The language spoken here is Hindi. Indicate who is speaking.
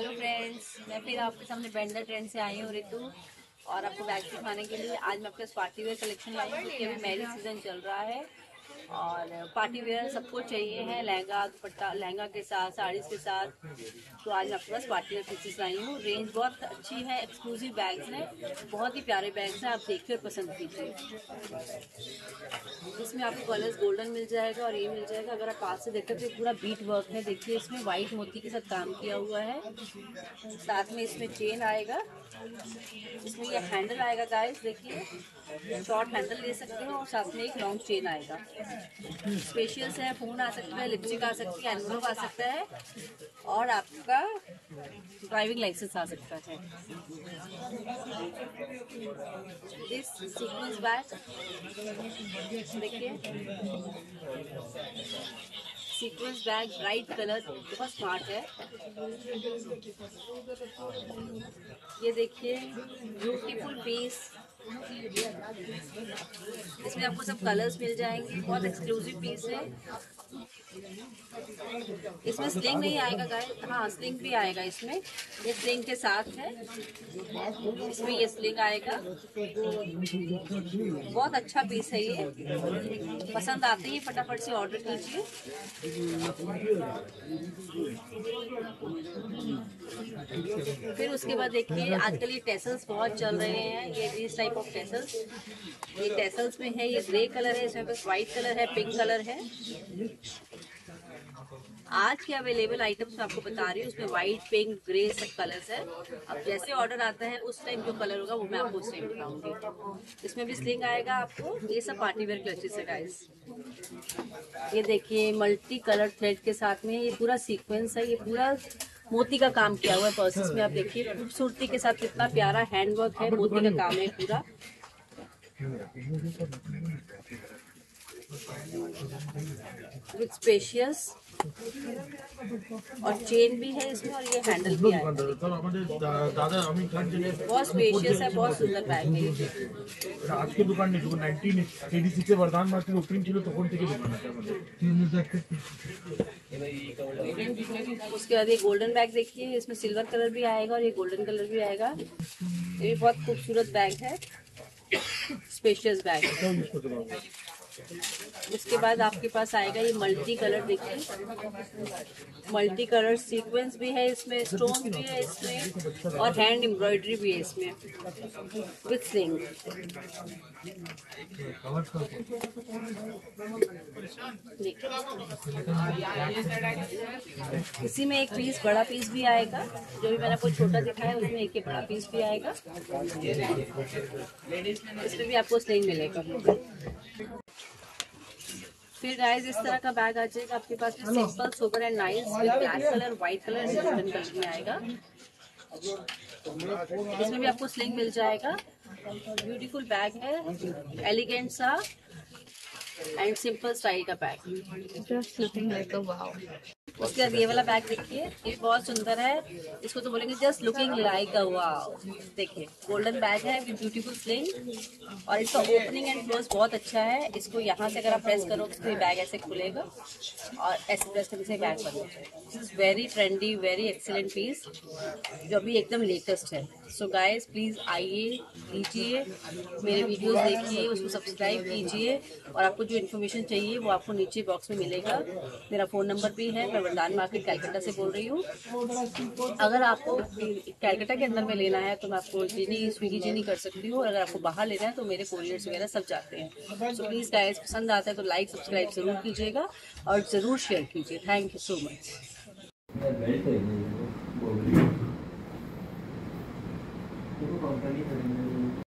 Speaker 1: हेलो फ्रेंड्स मैं फिर आपके सामने बैंडल ट्रेंड से आई हूँ ऋतु और आपको बैग दिखाने के लिए आज मैं आपके पार्टी वेयर कलेक्शन लाई हूँ क्योंकि अभी मैरिज सीज़न चल रहा है। और पार्टी वेयर सबको चाहिए है, लहंगा, दुपट्टा, लहंगा के साथ, साड़ीज के साथ। तो आज मैं आपके पास पार्टी वेयर पीसेस लाई हूँ। रेंज बहुत अच्छी है एक्सक्लूसिव बैग्स हैं, बहुत ही प्यारे बैग्स हैं, आप देखिए और पसंद कीजिए। इसमें आपको कलर्स गोल्डन मिल जाएगा और ये मिल जाएगा। अगर आप पास से देखते तो पूरा बीट वर्क है। देखिए, इसमें वाइट मोती के साथ काम किया हुआ है। साथ में इसमें चेन आएगा। इसमें ये हैंडल आएगा गाइस देखिए। शॉर्ट हैंडल ले सकते हो और साथ में एक लॉन्ग चेन आएगा। स्पेशियस है फ़ोन आ सकता है लिपस्टिक आ सकती है एनवलप आ सकता है और आपका ड्राइविंग लाइसेंस आ सकता है। दिस सीक्वेंस बैग देखिए। सीक्वेंस बैग ब्राइट कलर बहुत स्मार्ट है। ये देखिए ब्यूटीफुल पीस इसमें आपको सब कलर्स मिल जाएँगे बहुत एक्सक्लूसिव पीस है। इसमें स्लिंग नहीं आएगा गाय हाँ स्लिंग भी आएगा इसमें. ये स्लिंग के साथ है. इसमें ये स्लिंग आएगा. बहुत अच्छा पीस है ये. पसंद आते ही फटाफट से ऑर्डर कीजिए. फिर उसके बाद देखिए, आजकल ये टेसल्स बहुत चल रहे हैं. ये इस टाइप ऑफ़ टेसल्स ये टेसल्स में है, ये ग्रे कलर है, इसमें व्हाइट कलर है पिंक कलर है. आज के अवेलेबल आइटम्स मैं आपको बता रही हूँ, उसमें व्हाइट पिंक ग्रे सब कलर्स है। अब जैसे ऑर्डर आता है, उस टाइम जो कलर होगा, वो मैं आपको उस टाइम बताऊँगी। इसमें भी स्लिंग आएगा आपको। ये सब पार्टी वेयर क्लचेस है गाइस ये देखिए मल्टी कलर थ्रेड के साथ में ये पूरा सीक्वेंस है, ये पूरा मोती का काम किया हुआ है पर्सेस में। आप देखिए, खूबसूरती के साथ कितना प्यारा हैंडवर्क है, मोती का काम है पूरा। विथ स्पेशियस और चेन भी है इसमें और ये हैंडल भी है
Speaker 2: তার আমাদের দা- দাদা আমি খান জেনে
Speaker 1: बहुत स्पेशियस है बहुत सुंदर बैग है ये
Speaker 2: আজকে দোকান নেই যখন নাইনটিন এইটি সিক্সে বর্ধমান মার্কেট ওপেনিং ছিল তখন থেকে দোকান আছে আমাদের
Speaker 1: उसके बाद ये गोल्डन बैग देखिए इसमें सिल्वर कलर भी आएगा और ये गोल्डन कलर भी आएगा ये भी बहुत खूबसूरत बैग है स्पेशियस बैग है उसके बाद आपके पास आएगा ये मल्टी कलर देखिए। मल्टी कलर सीक्वेंस भी है इसमें स्टोन भी है इसमें और हैंड एम्ब्रॉयडरी भी है इसमें। विथ सिंग इसी में एक पीस बड़ा पीस भी आएगा। जो भी मैंने आपको छोटा दिखाया, उसमें एक ही बड़ा पीस भी आएगा। इसमें भी आपको स्लिंग मिलेगा। फिर गाइस इस तरह का बैग आ जाएगा आपके पास में simple sober and nice black colour white colour golden colour में आएगा। इसमें भी आपको स्लिंग मिल जाएगा। ब्यूटीफुल बैग है एलिगेंट सा एंड सिंपल स्टाइल का bag
Speaker 3: just looking like a wow.
Speaker 1: उसके बाद ये वाला बैग देखिए, ये बहुत सुंदर है। इसको तो बोलेंगे जस्ट लुकिंग लाइक देखिए गोल्डन बैग है विद ब्यूटीफुल स्लिंग और इसका ओपनिंग एंड क्लोज बहुत अच्छा है। इसको यहाँ से अगर आप प्रेस करो तो ये बैग ऐसे खुलेगा। और ऐसे प्रेस करने से bag is very trendy very excellent piece जो अभी एकदम लेटेस्ट है। सो गाइस प्लीज़ आइए, लीजिए, मेरे वीडियोस देखिए, उसको सब्सक्राइब कीजिए। और आपको जो इन्फॉर्मेशन चाहिए, वो आपको नीचे बॉक्स में मिलेगा। मेरा फ़ोन नंबर भी है, मैं वरदान मार्केट कैलकाटा से बोल रही हूँ। अगर आपको कैलकाटा के अंदर में लेना है तो मैं आपको जीनी स्विगी जीनी कर सकती हूँ। अगर आपको बाहर लेना है तो मेरे कोरियर्स वगैरह सब जाते हैं। सो प्लीज़ गाइस पसंद आता है तो लाइक सब्सक्राइब ज़रूर कीजिएगा और ज़रूर शेयर कीजिए। Thank you so much